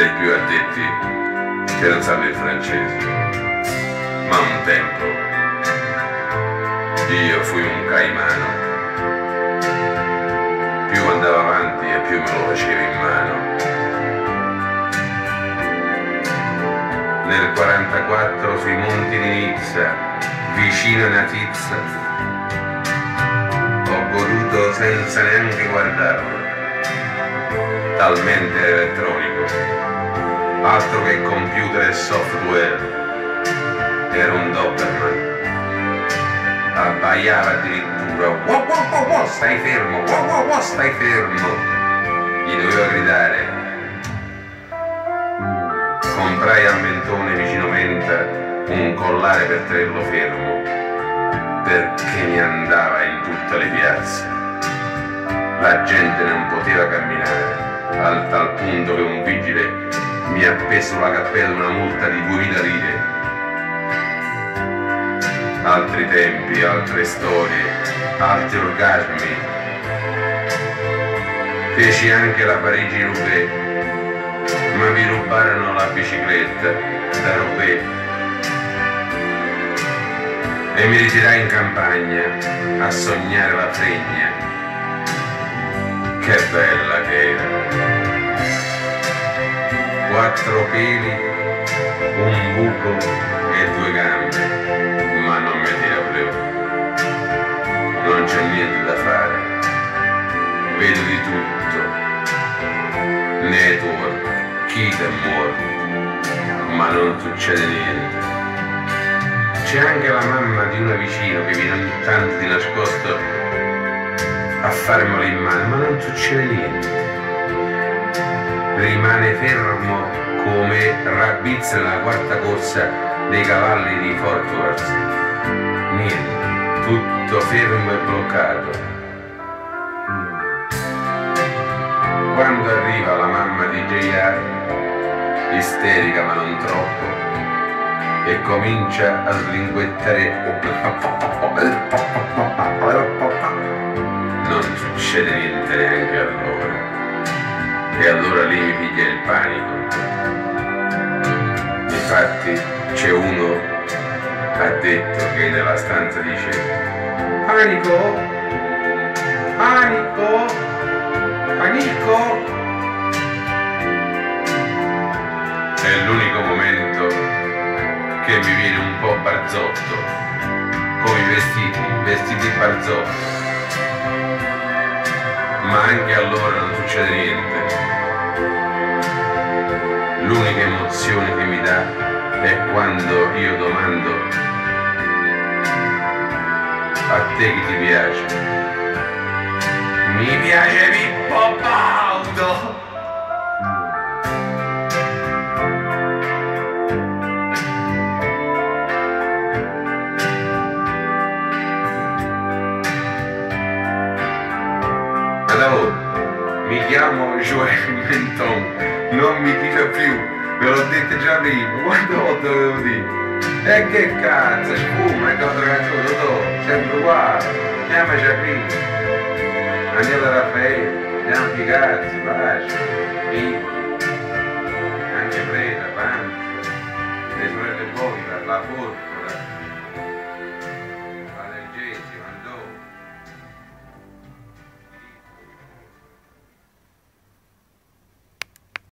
dei più addetti che non sanno il francese. Ma un tempo io fui un caimano. Più andavo avanti e più me lo facevo in mano. Nel 44 sui monti di Nizza, vicino a Natizza, ho goduto senza neanche guardarlo talmente elettronico, altro che computer e software, era un Doberman. Abbaiava addirittura, wow, wow, wow, wow, stai fermo, wow, wow, wow, stai fermo. Gli doveva gridare. Comprai a Mentone vicino Menta un collare per tenerlo fermo, perché mi andava in tutte le piazze. La gente non poteva camminare al tal punto che un vigile mi ha appeso la cappella una multa di 2000 lire. Altri tempi, altre storie, altri orgasmi. Feci anche la Parigi-Roubaix, ma mi rubarono la bicicletta da Roubaix e mi ritirai in campagna a sognare la fregna che bella che era. Quattro peli, un buco e due gambe, ma non mi tira più. Non c'è niente da fare. Vedo di tutto. Network, kid e morto, ma non succede niente. C'è anche la mamma di una vicina che viene ogni tanto di nascosto a farmelo in mano, ma non succede niente. Rimane fermo come Rabizza nella quarta corsa dei cavalli di Fort Worth. Niente, tutto fermo e bloccato. Quando arriva la mamma di J.R., isterica ma non troppo, e comincia a slinguettare non succede niente neanche allora. E allora lì mi piglia il panico. Infatti c'è uno ha detto che nella stanza dice Panico! Panico! Panico! È l'unico momento che mi viene un po' barzotto, come i vestiti, vestiti barzotto ma anche allora non succede niente. L'unica emozione che mi dà è quando io domando a te che ti piace. Mi piace Pippo Baudo! Hello, mi chiamo Joel Menton, non mi tira più, ve l'ho detto già prima, quante volte lo devo dire? E che cazzo, spuma, è un'altra canzone, do, sempre uguale, chiamaci a qui. Andiamo da Raffaele, andiamo a cazzo, pace,